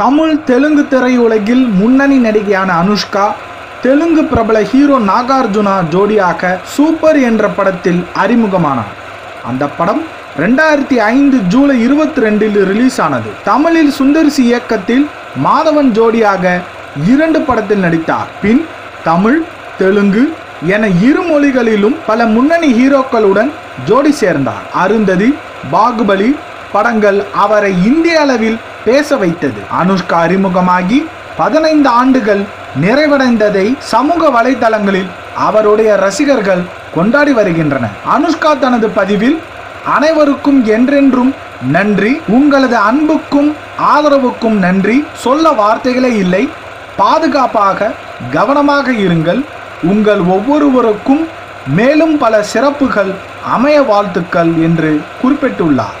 தமிழ் தெலுங்கு திரையுலகில் முன்னணி நடிகையான அனுஷ்கா தெலுங்கு பிரபல ஹீரோ நாகார்ஜுனா ஜோடியாக சூப்பர் என்ற படத்தில் அறிமுகமானார். அந்த படம் ரெண்டாயிரத்தி ஐந்து ஜூலை இருபத்தி ரெண்டில் ரிலீஸ் ஆனது தமிழில் சுந்தர்சி இயக்கத்தில் மாதவன் ஜோடியாக இரண்டு படத்தில் நடித்தார். பின் தமிழ் தெலுங்கு என இரு மொழிகளிலும் பல முன்னணி ஹீரோக்களுடன் ஜோடி சேர்ந்தார். அருந்ததி பாகுபலி படங்கள் அவரை இந்திய அளவில் பேச வைத்தது. அனுஷ்கா அறிமுகமாகி பதினைந்து ஆண்டுகள் நிறைவடைந்ததை சமூக வலைதளங்களில் அவருடைய ரசிகர்கள் கொண்டாடி வருகின்றனர். அனுஷ்கா தனது பதிவில் அனைவருக்கும் என்றென்றும் நன்றி உங்களது அன்புக்கும் ஆதரவுக்கும் நன்றி சொல்ல வார்த்தைகளே இல்லை பாதுகாப்பாக கவனமாக இருங்கள் உங்கள் ஒவ்வொருவருக்கும் மேலும் பல சிறப்புகள் அமைய வாழ்த்துக்கள் என்று குறிப்பிட்டுள்ளார்.